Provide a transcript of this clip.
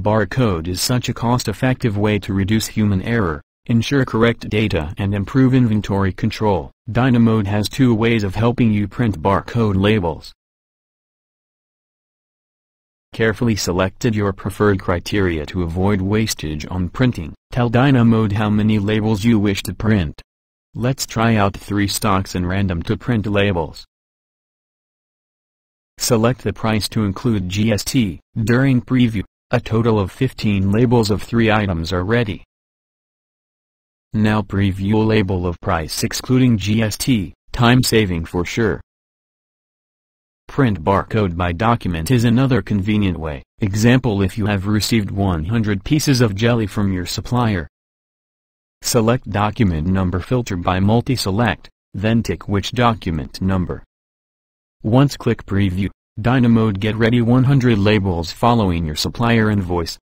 Barcode is such a cost-effective way to reduce human error, ensure correct data and improve inventory control. DynaMod has two ways of helping you print barcode labels. Carefully selected your preferred criteria to avoid wastage on printing. Tell DynaMod how many labels you wish to print. Let's try out three stocks in random to print labels. Select the price to include GST. During preview, a total of 15 labels of three items are ready. Now preview a label of price excluding GST, time saving for sure. Print barcode by document is another convenient way. Example if you have received 100 pieces of jelly from your supplier. Select document number filter by multi-select, then tick which document number. Once click preview, DynaMod get ready 100 labels following your supplier invoice.